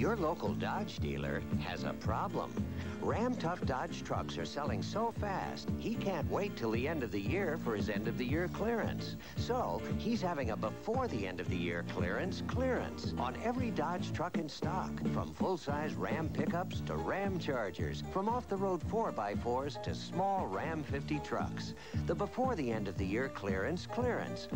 Your local Dodge dealer has a problem. Ram Tough Dodge trucks are selling so fast, he can't wait till the end of the year for his end of the year clearance. So, he's having a before the end of the year clearance clearance on every Dodge truck in stock, from full-size Ram pickups to Ramchargers, from off-the-road 4x4s to small Ram 50 trucks. The before the end of the year clearance clearance.